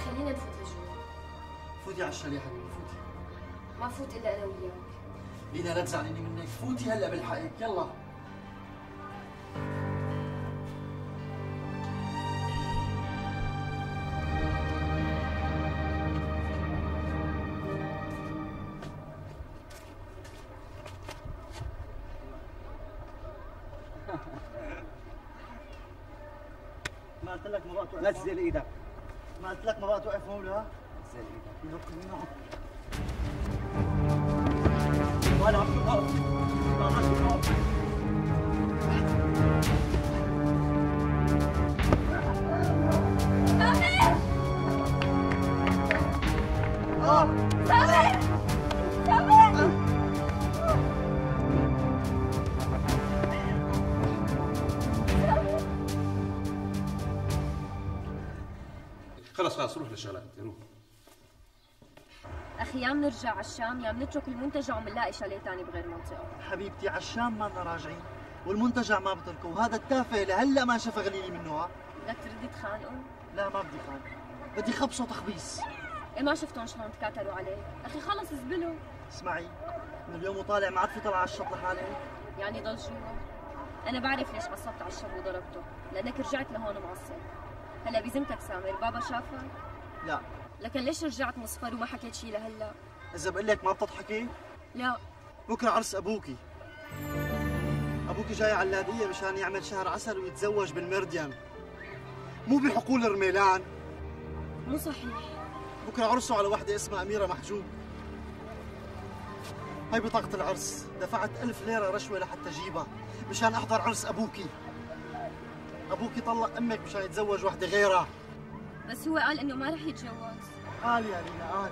خلينا نفوت لجوا فوتي على الشاليه حبيبي فوتي. ما فوت إلا أنا وياك. لينا لا تزعليني منك فوتي هلا بلحقك يلا. ما قلت لك تزيل إيدك. ما قلت لك ما بقى توقف مولا تزيل إيدك يدق منه وأنا عم بقف ما عم بقف سامر سامر خلص خلص روح للشغلات روح. أخي يا بنرجع على الشام يا بنترك المنتجع وبنلاقي شاليه ثاني بغير منطقة. حبيبتي على الشام ما راجعين والمنتجع ما بتركه وهذا التافه لهلا ما شاف غليلي منه ها؟ بدك تردي تخانقوا. لا ما بدي خان بدي خبصه تخبيص. إيه ما شفتهم شلون تكاتروا عليك أخي خلص زبلوا. اسمعي من اليوم وطالع ما عاد في طلع على الشط لحالي. يعني ضل جوا. أنا بعرف ليش عصبت على الشاب وضربته لأنك رجعت لهون معصب. هلا بذمتك سامر بابا شافك؟ لا. لكن ليش رجعت مصفر وما حكيت شي لهلا إذا بقول لك ما بتضحكي؟ لا. بكرة عرس أبوكي. أبوكي جاي على اللاذقية مشان يعمل شهر عسل ويتزوج بالمرديان مو بحقول رميلان. مو صحيح. بكرة عرسه على وحدة اسمها أميرة محجوب. هاي بطاقة العرس. دفعت ألف ليرة رشوة لحتى أجيبها مشان أحضر عرس أبوكي. أبوكي طلق أمك مشان يتزوج وحدة غيرها. بس هو قال إنه ما رح يتجوز. قال يا لينا قال.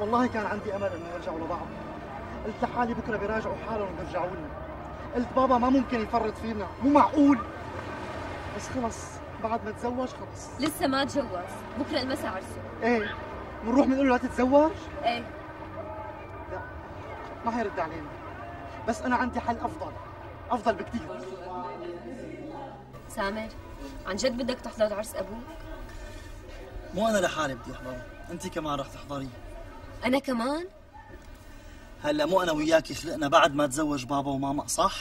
والله كان عندي أمل إنه يرجعوا لبعض. قلت لحالي بكرة بيراجعوا حالهم وبيرجعوا لنا قلت بابا ما ممكن يفرط فينا مو معقول. بس خلص بعد ما تزوج خلص. لسه ما تجوز. بكرة المساء عرسه إيه بنروح بنقول له لا تتزوج؟ إيه. لا ما حيرد علينا. بس أنا عندي حل أفضل أفضل بكثير سامر عن جد بدك تحضر عرس أبوك؟ مو أنا لحالي بدي أحضره انت كمان رح تحضري. أنا كمان؟ هلأ مو أنا وياكي خلقنا بعد ما تزوج بابا وماما صح؟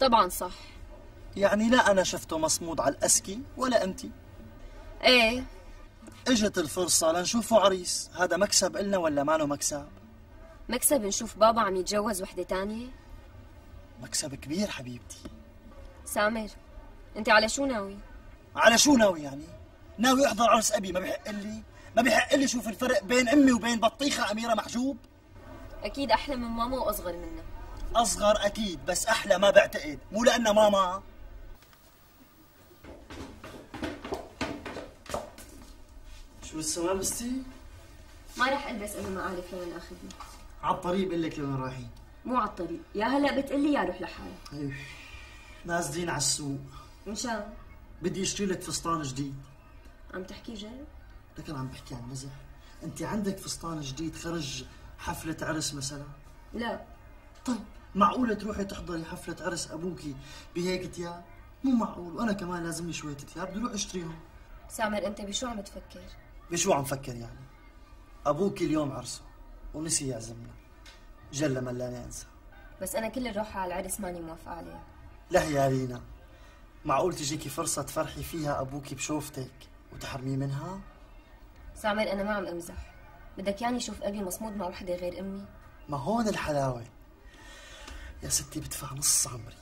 طبعا صح. يعني لا أنا شفته مصمود على الأسكي ولا انت. إيه. إجت الفرصة لنشوفه عريس هذا مكسب إلنا ولا مانو مكسب؟ مكسب نشوف بابا عم يتجوز وحدة تانية؟ مكسب كبير حبيبتي. سامر انت على شو ناوي؟ على شو ناوي يعني؟ ناوي أحضر عرس أبي ما بيحق لي ما بيحق لي شوف الفرق بين أمي وبين بطيخة أميرة محجوب. أكيد أحلى من ماما وأصغر منها. أصغر أكيد بس أحلى ما بعتقد. مو لانها ماما. شو لسه ما لبستي؟ ما رح ألبس أنا ما أعرف لوين أخذني. على الطريق بقول لك لوين رايحين. مو على الطريق. يا هلا بتقلي يا روح لحالي إيه. نازلين على السوق. مشان. بدي اشتري لك فستان جديد. عم تحكي جد لكن عم بحكي عن مزح. أنت عندك فستان جديد خرج حفلة عرس مثلا؟ لا. طيب معقولة تروحي تحضري حفلة عرس أبوكي بهيك ثياب؟ مو معقول وأنا كمان لازمني شوية ثياب بدي أروح أشتريهم. سامر أنت بشو عم تفكر؟ بشو عم فكر يعني؟ أبوكي اليوم عرسه ونسي يعزمنا. جل من لا ننسى. بس أنا كل الروحه على العرس ماني موافقة عليه. لا يا لينا معقول تجيكي فرصة تفرحي فيها أبوكي بشوفتك وتحرميه منها؟ سامر أنا ما عم أمزح. بدك يعني شوف أبي مصمود مع وحدة غير أمي؟ ما هون الحلاوة. يا ستي بدفع نص عمري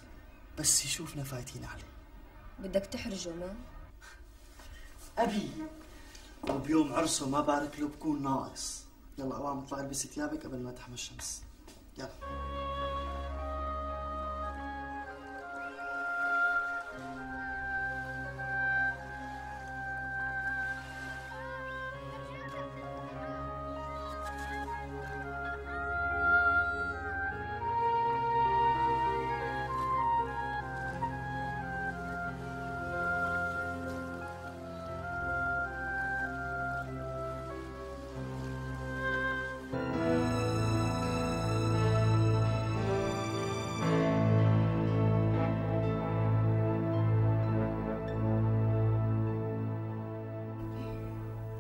بس يشوفنا فايتين عليه بدك تحرجه ما؟ أبي وبيوم عرسه ما بارك له بكون ناقص. يلا قوام اطلع البسي ثيابك قبل ما تحمى الشمس. يلا.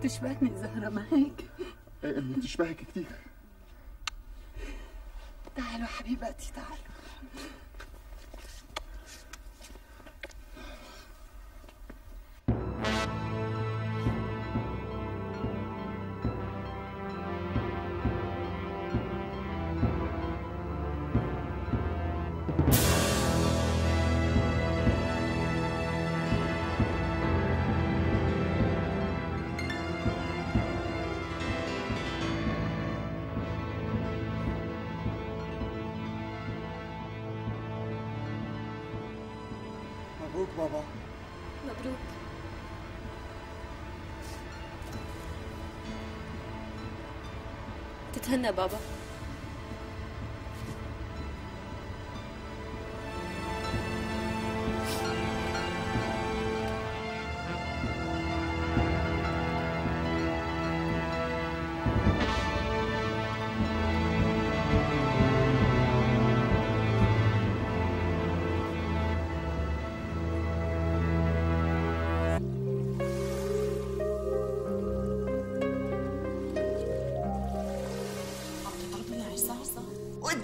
تشبهني زهرة ما هيك إيه امي بتشبهك كثير تعالوا حبيباتي تعالوا. مبروك بابا. مبروك تتهنى بابا.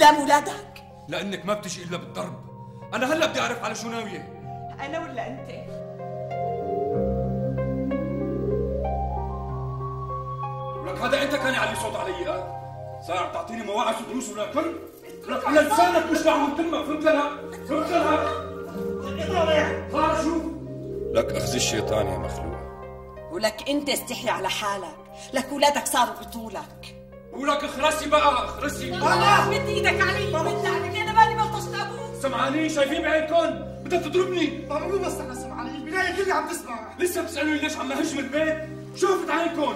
وقدام ولادك لأنك ما بتجي إلا بالضرب. أنا هلأ بدي أعرف على شو ناوية. أنا ولا أنت؟ ولك هذا أنت كان يعلي صوت علي آه صار عم تعطيني مواعظ ودروس ولا كل؟ لك على لسانك مش لعم تمك. فهمت لها؟ فهمت لها؟ صار شو؟ لك اخذ الشيطان يا مخلوق. ولك أنت استحي على حالك. لك ولادك صاروا بطولك. ولك اخرسي بقى اخرسي. ماما مد إيدك علي مد عليك أنا مالي بلطشت أبوك سمعانين شايفين بعينكم بدك تضربني؟ بابا مو بس أنا سمعاني البداية كلها عم تسمع. لسه بتسألوني ليش عم هجم البيت؟ شوفت عينكم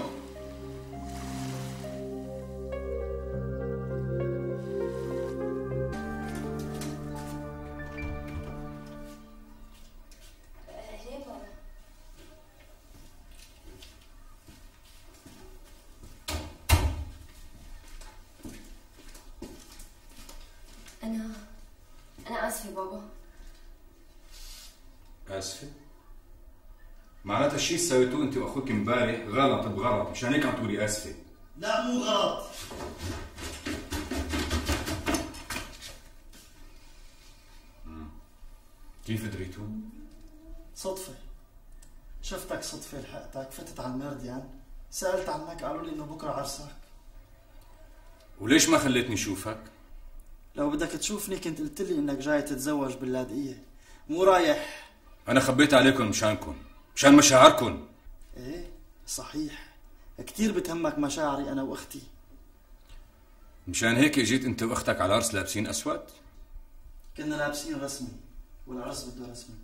آسفة بابا. اسفه؟ معناتها الشيء اللي سويتوه انت واخوك امبارح غلط بغلط مشان هيك عم تقولي اسفه. لا مو غلط. كيف دريتوا؟ صدفة. شفتك صدفة لحقتك فتت على المرديان سألت عنك قالوا لي إنه بكرة عرسك. وليش ما خليتني اشوفك؟ لو بدك تشوفني كنت قلت لي إنك جاي تتزوج باللاذقية. مو رايح. أنا خبيت عليكم مشانكم مشان مشاعركم. إيه صحيح. كثير بتهمك مشاعري أنا وأختي. مشان هيك إجيت أنت وأختك على العرس لابسين أسود؟ كنا لابسين رسمي والعرس بده رسمي.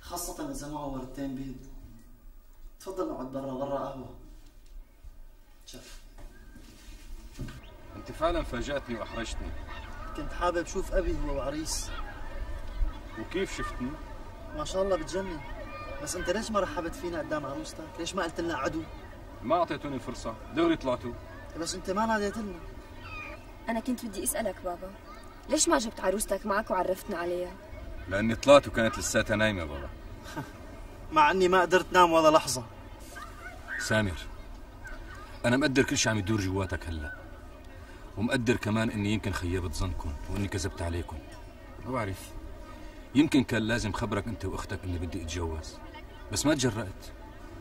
خاصة إذا معه وردتين بيض. تفضل نقعد برا برا قهوة. شف أنت فعلا فاجأتني وأحرجتني. كنت حابب شوف أبي هو وعريس وكيف شفتني؟ ما شاء الله بتجنن بس أنت ليش ما رحبت فينا قدام عروستك؟ ليش ما قلت لنا عدو؟ ما أعطيتوني فرصة دغري طلعتوا بس أنت ما ناديت لنا أنا كنت بدي أسألك بابا ليش ما جبت عروستك معك وعرفتنا عليها؟ لأني طلعت وكانت لساتها نايمة بابا مع إني ما قدرت نام ولا لحظة سامر أنا مقدر كل شيء عم يدور جواتك هلأ ومقدر كمان إني يمكن خيبت ظنكم وإني كذبت عليكم. ما بعرف. يمكن كان لازم خبرك أنت وأختك إني بدي أتجوز. بس ما تجرأت.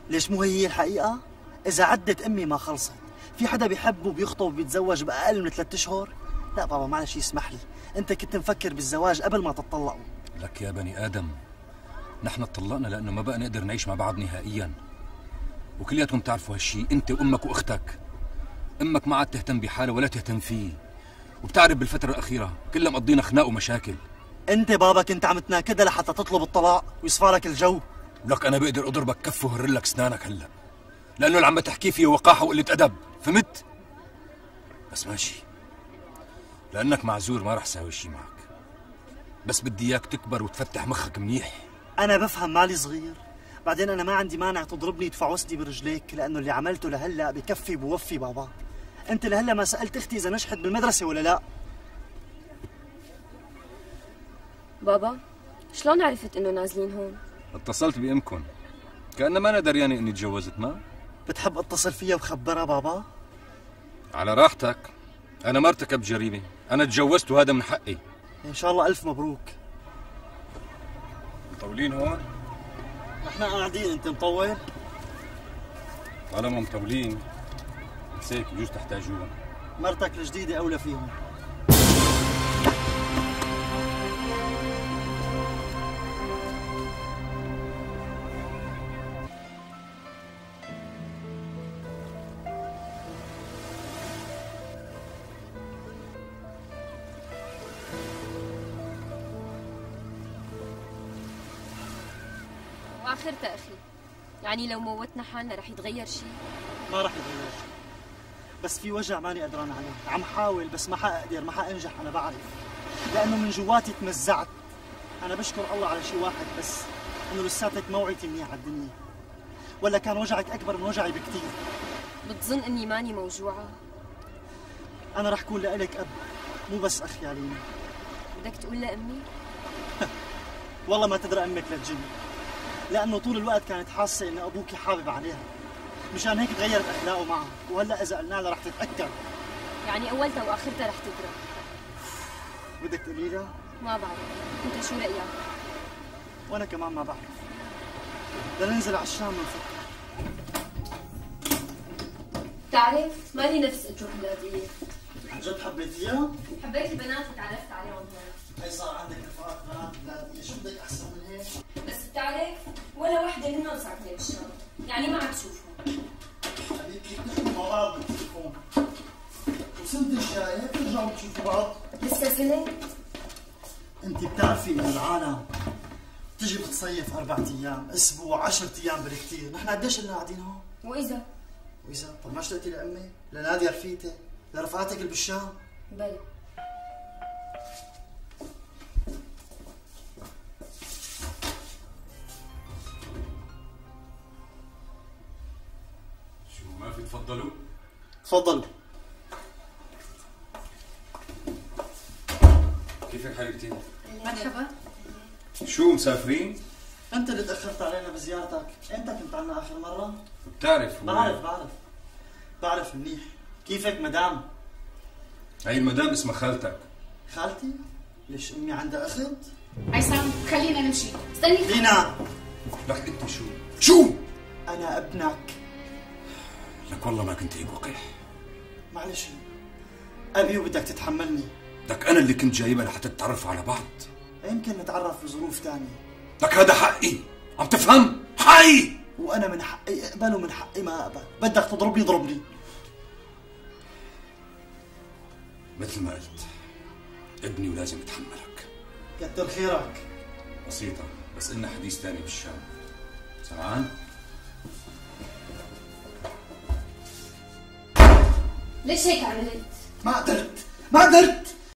ليش مو هي الحقيقة؟ إذا عدت أمي ما خلصت. في حدا بيحب وبيخطب وبيتزوج بأقل من ثلاثة أشهر؟ لا بابا معلش يسمح لي. أنت كنت مفكر بالزواج قبل ما تتطلقوا. لك يا بني آدم نحن اتطلقنا لأنه ما بقى نقدر نعيش مع بعض نهائيا. وكلياتكم تعرفوا هالشي أنت وأمك وأختك. أمك ما عاد تهتم بحالها ولا تهتم فيه. وبتعرف بالفترة الأخيرة كلها مقضينا خناق ومشاكل. أنت بابا كنت عم تناكدها لحتى تطلب الطلاق ويصفى لك الجو. لك أنا بقدر أضربك كف وهرلك أسنانك هلأ. لأنه اللي عم تحكيه فيه وقاحة وقلة أدب. فهمت؟ بس ماشي. لأنك معذور ما رح ساوي شي معك. بس بدي إياك تكبر وتفتح مخك منيح. أنا بفهم مالي صغير. بعدين أنا ما عندي مانع تضربني تفعصني برجليك لأنه اللي عملته لهلأ بكفي بوفي بابا أنت لهلا ما سألت أختي إذا نجحت بالمدرسة ولا لا. بابا شلون عرفت إنه نازلين هون؟ اتصلت بأمكم كأنها ما أنا دريانة إني تجوزت ما؟ بتحب أتصل فيها وخبرها بابا؟ على راحتك. أنا ما ارتكبت جريمة. أنا تجوزت وهذا من حقي. إن شاء الله ألف مبروك. مطولين هون؟ نحن قاعدين أنت مطول؟ طالما مطولين. بس هيك بجوز تحتاجوها مرتك الجديدة أولى فيهم. واخرتها أخي يعني لو موتنا حالنا رح يتغير شيء. ما راح يتغير شيء. بس في وجع ماني قدران عليه. عم حاول بس ما حقدر ما حأنجح أنا بعرف. لأنه من جواتي تمزعت. أنا بشكر الله على شيء واحد بس إنه لساتك موعدي منيح على الدنيا. ولا كان وجعك أكبر من وجعي بكثير بتظن إني ماني موجوعة؟ أنا رح كون لإلك أب مو بس أخ يا لينا. بدك تقول لأمي؟ والله ما تدرى أمك للجن. لأنه طول الوقت كانت حاسة إن أبوك حابب عليها. مشان هيك تغيرت أخلاقه معها وهلأ إذا قلنا لها رح تتأكد. يعني أولتها وأخرتها رح تدرى. بدك تقولي لها؟ ما بعرف. أنت شو رأيك؟ وأنا كمان ما بعرف. بدنا ننزل على الشام ونفكر. بتعرف مالي نفس اترك الهديه عن جد حبيتيها؟ حبيت البنات اللي تعرفت عليهم. هون هي صار عندك رفقات بنات بلادية شو بدك أحسن من هيك؟ بس بتعرف ولا وحدة منهم ساكنه بالشام يعني ما سنه انت بتعرفي إن العالم تجي بتصيف أربعة أيام، أسبوع، عشرة أيام بالكثير، نحن قديش لنا قاعدين هون؟ وإذا وإذا طب ما اشتقتي لأمي؟ لنادية رفيقتي؟ لرفقاتك اللي بالشام؟ بلى شو ما في تفضلوا تفضل كيفك حبيبتي مرحبا. شو مسافرين؟ أنت اللي تأخرت علينا بزيارتك، إمتى كنت عنا آخر مرة؟ بتعرف هو- بعرف بعرف. بعرف منيح، كيفك مدام؟ هي المدام اسمها خالتك. خالتي؟ ليش أمي عندها أخت؟ عصام خلينا نمشي. استني. لينا. لك أنت شو؟ شو؟ أنا أبنك. لك والله ما كنت هيك وقح معلش. أبي وبدك تتحملني. لك أنا اللي كنت جايبها لحتى تتعرفوا على بعض. يمكن نتعرف بظروف تانية. لك هذا حقي. عم تفهم؟ حقي! وأنا من حقي أقبل ومن حقي ما أقبل. بدك تضربني ضربني مثل ما قلت ابني ولازم يتحملك. كتر خيرك. بسيطة بس إلنا حديث تاني بالشام. سمعان؟ ليش هيك عملت؟ ما قدرت ما قدرت!